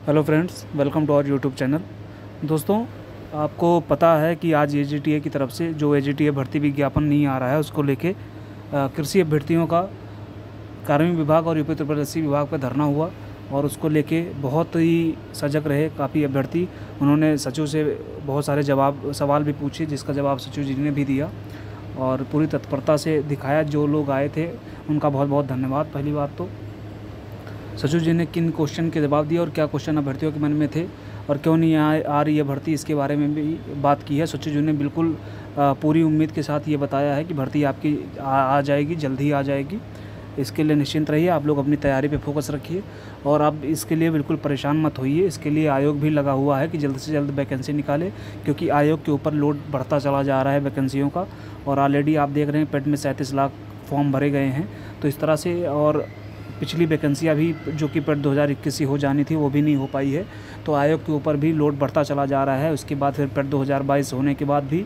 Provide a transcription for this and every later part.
Hello friends, welcome to our YouTube channel. दोस्तों, आपको पता है कि आज एजीटीए की तरफ़ से जो एजीटीए भर्ती विज्ञापन नहीं आ रहा है, उसको लेके कृषि अभ्यर्थियों का कार्मिक विभाग और यूपी उत्तर प्रदेश विभाग पर धरना हुआ और उसको लेके बहुत ही सजग रहे काफ़ी अभ्यर्थी। उन्होंने सचिव से बहुत सारे जवाब, सवाल भी पूछे, जिसका जवाब सचिव जी ने भी दिया और पूरी तत्परता से दिखाया। जो लोग आए थे, उनका बहुत बहुत धन्यवाद, पहली बात तो। सचिव जी ने किन क्वेश्चन के जवाब दिए और क्या क्वेश्चन अभ्यर्थियों के मन में थे? और क्यों नहीं आ, आ रही है भर्ती? इसके बारे में भी बात की है। सचिव जी ने बिल्कुल पूरी उम्मीद के साथ ये बताया है कि भर्ती आपकी आ, आ जाएगी जल्द ही आ जाएगी। इसके लिए निश्चिंत रहिए आप लोग अपनी तैयारी पे फोकस रखिए और आप इसके लिए बिल्कुल परेशान मत होइए। इसके लिए आयोग भी लगा हुआ है कि जल्द से जल्द वैकेंसी निकाले क्योंकि आयोग के ऊपर लोड बढ़ता चला जा रहा है वैकेंसियों का। और ऑलरेडी आप देख रहे हैं पेट में सैंतीस लाख फॉर्म भरे गए हैं। तो इस तरह से और पिछली वैकेंसियाँ भी जो कि पेट 2021 से हो जानी थी, वो भी नहीं हो पाई है। तो आयोग के ऊपर भी लोड बढ़ता चला जा रहा है। उसके बाद फिर पेट 2022 होने के बाद भी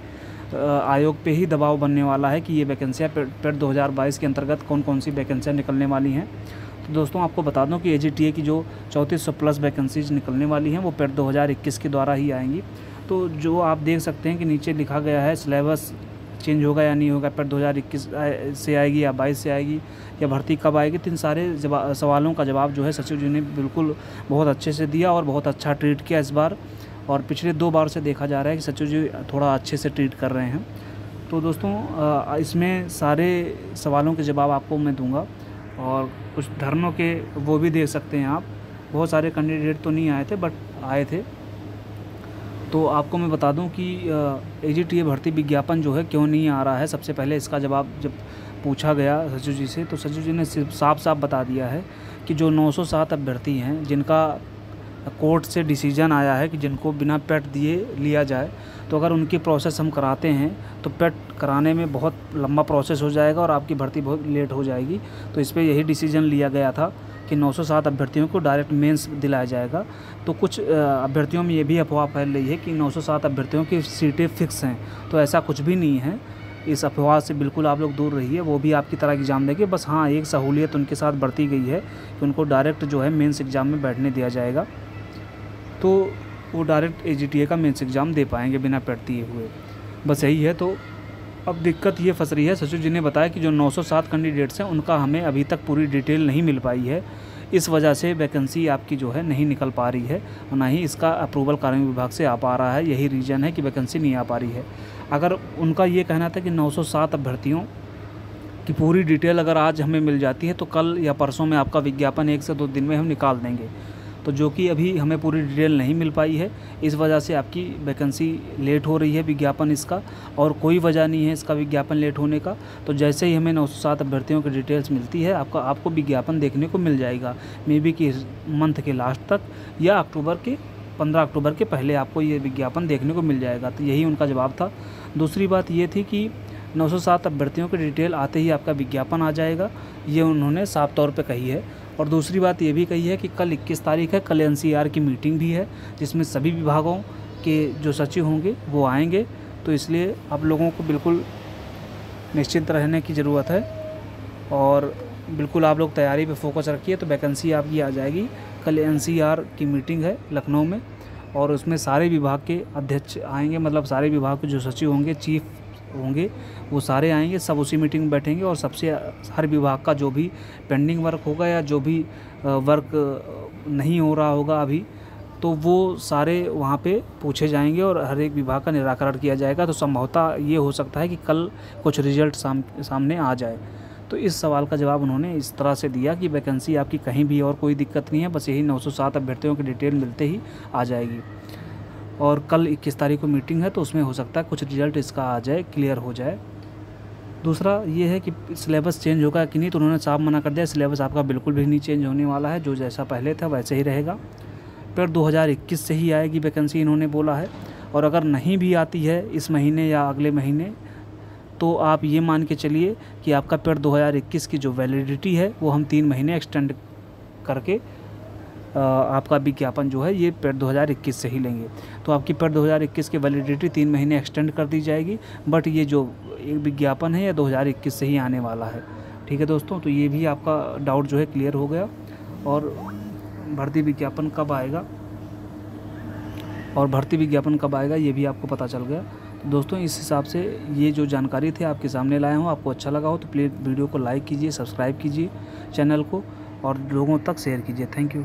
आयोग पे ही दबाव बनने वाला है कि ये वैकेंसियाँ पेट 2022 के अंतर्गत कौन कौन सी वैकेंसियाँ निकलने वाली हैं। तो दोस्तों, आपको बता दूँ कि ए की जो चौंतीस प्लस वैकेंसीज निकलने वाली हैं, वो पेट 2021 के द्वारा ही आएँगी। तो जो आप देख सकते हैं कि नीचे लिखा गया है, सिलेबस चेंज होगा या नहीं होगा पेट 2021 आए- से आएगी या 22 से आएगी या भर्ती कब आएगी तो इन सारे सवालों का जवाब जो है सचिव जी ने बिल्कुल बहुत अच्छे से दिया और बहुत अच्छा ट्रीट किया इस बार। और पिछले दो बार से देखा जा रहा है कि सचिव जी थोड़ा अच्छे से ट्रीट कर रहे हैं। तो दोस्तों इसमें सारे सवालों के जवाब आपको मैं दूँगा और कुछ धर्मों के वो भी देख सकते हैं आप। बहुत सारे कैंडिडेट तो नहीं आए थे बट आए थे। तो आपको मैं बता दूँ कि एजीटीए भर्ती विज्ञापन जो है क्यों नहीं आ रहा है? सबसे पहले इसका जवाब जब पूछा गया सचिव जी से तो सचिव जी ने साफ़ साफ़ बता दिया है कि जो 907 अभ्यर्थी हैं, जिनका कोर्ट से डिसीज़न आया है कि जिनको बिना पेट दिए लिया जाए तो अगर उनकी प्रोसेस हम कराते हैं तो पेट कराने में बहुत लंबा प्रोसेस हो जाएगा और आपकी भर्ती बहुत लेट हो जाएगी। तो इस पर यही डिसीज़न लिया गया था कि 907 अभ्यर्थियों को डायरेक्ट मेंस दिलाया जाएगा। तो कुछ अभ्यर्थियों में ये भी अफवाह फैल रही है कि 907 अभ्यर्थियों की सीटें फिक्स हैं। तो ऐसा कुछ भी नहीं है। इस अफवाह से बिल्कुल आप लोग दूर रहिए, वो भी आपकी तरह एग्ज़ाम देंगे। बस हाँ एक सहूलियत उनके साथ बढ़ती गई है कि उनको डायरेक्ट जो है मेंस एग्ज़ाम में बैठने दिया जाएगा। तो वो डायरेक्ट एजीटीए का मेंस एग्ज़ाम दे पाएँगे बिना पेट दिए हुए। बस यही है तो अब दिक्कत ये फंस रही है, सचिव जी ने बताया कि जो 907 कैंडिडेट्स हैं, उनका हमें अभी तक पूरी डिटेल नहीं मिल पाई है। इस वजह से वैकेंसी आपकी जो है नहीं निकल पा रही है, और ना ही इसका अप्रूवल कार्मिक विभाग से आ पा रहा है। यही रीज़न है कि वैकेंसी नहीं आ पा रही है। अगर उनका ये कहना था कि 907 अभ्यर्थियों की पूरी डिटेल अगर आज हमें मिल जाती है तो कल या परसों में आपका विज्ञापन एक से दो दिन में हम निकाल देंगे। तो जो कि अभी हमें पूरी डिटेल नहीं मिल पाई है, इस वजह से आपकी वैकेंसी लेट हो रही है विज्ञापन इसका, और कोई वजह नहीं है इसका विज्ञापन लेट होने का। तो जैसे ही हमें 907 अभ्यर्थियों की डिटेल्स मिलती है, आपका, आपको विज्ञापन देखने को मिल जाएगा। मे बी कि मंथ के लास्ट तक या अक्टूबर के 15 अक्टूबर के पहले आपको ये विज्ञापन देखने को मिल जाएगा। तो यही उनका जवाब था। दूसरी बात ये थी कि 907 अभ्यर्थियों की डिटेल आते ही आपका विज्ञापन आ जाएगा। ये उन्होंने साफ़ तौर पे कही है। और दूसरी बात ये भी कही है कि कल 21 तारीख है, कल एनसीआर की मीटिंग भी है, जिसमें सभी विभागों के जो सचिव होंगे, वो आएँगे। तो इसलिए आप लोगों को बिल्कुल निश्चिंत रहने की ज़रूरत है और बिल्कुल आप लोग तैयारी पे फोकस रखिए तो वैकेंसी आपकी आ जाएगी। कल एनसीआर की मीटिंग है लखनऊ में और उसमें सारे विभाग के अध्यक्ष आएँगे मतलब सारे विभाग के जो सचिव होंगे चीफ होंगे वो सारे आएँगे सब उसी मीटिंग में बैठेंगे और सबसे हर विभाग का जो भी पेंडिंग वर्क होगा या जो भी वर्क नहीं हो रहा होगा अभी तो वो सारे वहाँ पे पूछे जाएँगे और हर एक विभाग का निराकरण किया जाएगा। तो संभवतः ये हो सकता है कि कल कुछ रिज़ल्ट साम, सामने आ जाए। तो इस सवाल का जवाब उन्होंने इस तरह से दिया कि वैकेंसी आपकी कहीं भी और कोई दिक्कत नहीं है बस यही 907 अभ्यर्थियों की डिटेल मिलते ही आ जाएगी। और कल 21 तारीख को मीटिंग है तो उसमें हो सकता है कुछ रिज़ल्ट इसका आ जाए, क्लियर हो जाए। दूसरा ये है कि सिलेबस चेंज होगा कि नहीं तो उन्होंने साफ़ मना कर दिया, सिलेबस आपका बिल्कुल भी नहीं चेंज होने वाला है, जो जैसा पहले था वैसे ही रहेगा। फिर 2021 से ही आएगी वैकेंसी, इन्होंने बोला है। और अगर नहीं भी आती है इस महीने या अगले महीने तो आप ये मान के चलिए कि आपका पेड 2021 की जो वैलिडिटी है, वो हम तीन महीने एक्सटेंड करके आपका विज्ञापन जो है, ये पेड 2021 से ही लेंगे। तो आपकी पेड 2021 की वैलिडिटी तीन महीने एक्सटेंड कर दी जाएगी बट ये जो एक विज्ञापन है, ये 2021 से ही आने वाला है। ठीक है दोस्तों? तो ये भी आपका डाउट जो है क्लियर हो गया और भर्ती विज्ञापन कब आएगा? और भर्ती विज्ञापन कब आएगा, ये भी आपको पता चल गया। तो दोस्तों, इस हिसाब से ये जो जानकारी थी आपके सामने लाया हूँ। आपको अच्छा लगा हो तो प्लीज़ वीडियो को लाइक कीजिए, सब्सक्राइब कीजिए चैनल को और लोगों तक शेयर कीजिए। Thank you.